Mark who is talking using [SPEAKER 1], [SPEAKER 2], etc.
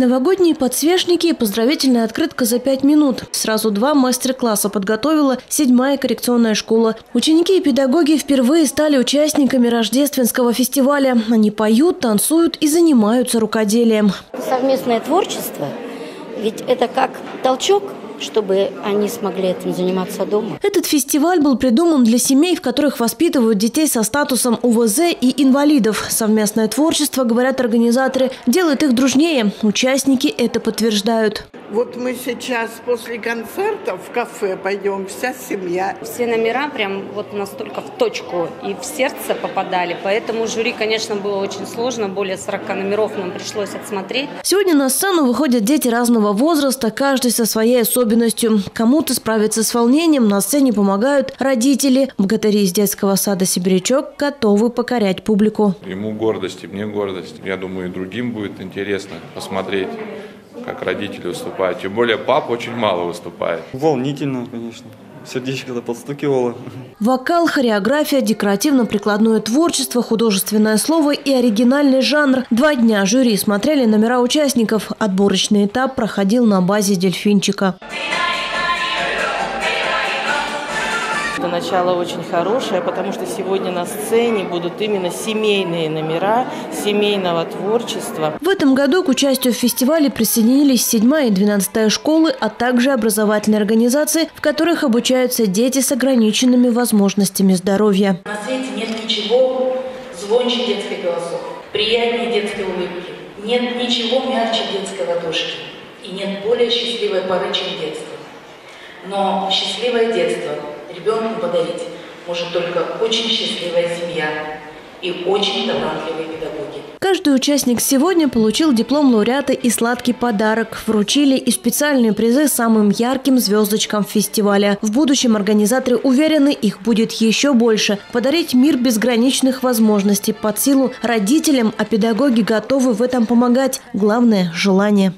[SPEAKER 1] Новогодние подсвечники и поздравительная открытка за пять минут. Сразу два мастер-класса подготовила седьмая коррекционная школа. Ученики и педагоги впервые стали участниками рождественского фестиваля. Они поют, танцуют и занимаются рукоделием.
[SPEAKER 2] Совместное творчество, ведь это как толчок чтобы они смогли этим заниматься дома.
[SPEAKER 1] Этот фестиваль был придуман для семей, в которых воспитывают детей со статусом УВЗ и инвалидов. Совместное творчество, говорят организаторы, делает их дружнее. Участники это подтверждают.
[SPEAKER 3] Вот мы сейчас после концерта в кафе пойдем, вся семья.
[SPEAKER 4] Все номера прям вот настолько в точку и в сердце попадали, поэтому жюри, конечно, было очень сложно, более 40 номеров нам пришлось отсмотреть.
[SPEAKER 1] Сегодня на сцену выходят дети разного возраста, каждый со своей особенностью. Кому-то справиться с волнением на сцене помогают родители. Богатыри из детского сада «Сибирячок» готовы покорять публику.
[SPEAKER 5] Ему гордость, и мне гордость. Я думаю, и другим будет интересно посмотреть как родители выступают. Тем более пап очень мало выступает.
[SPEAKER 6] Волнительно, конечно. Сердечко-то подстукивало.
[SPEAKER 1] Вокал, хореография, декоративно-прикладное творчество, художественное слово и оригинальный жанр. Два дня жюри смотрели номера участников. Отборочный этап проходил на базе «Дельфинчика».
[SPEAKER 7] Это начало очень хорошее, потому что сегодня на сцене будут именно семейные номера семейного творчества.
[SPEAKER 1] В этом году к участию в фестивале присоединились 7 и 12 школы, а также образовательные организации, в которых обучаются дети с ограниченными возможностями здоровья.
[SPEAKER 8] На свете нет ничего звонче детских голосов, приятнее детской улыбки. Нет ничего мягче детской ладошки. И нет более счастливой поры, чем детство. Но счастливое детство ребенку подарить может только очень счастливая семья и очень талантливые педагоги.
[SPEAKER 1] Каждый участник сегодня получил диплом лауреата и сладкий подарок. Вручили и специальные призы самым ярким звездочкам фестиваля. В будущем организаторы уверены, их будет еще больше. Подарить мир безграничных возможностей под силу родителям, а педагоги готовы в этом помогать. Главное – желание.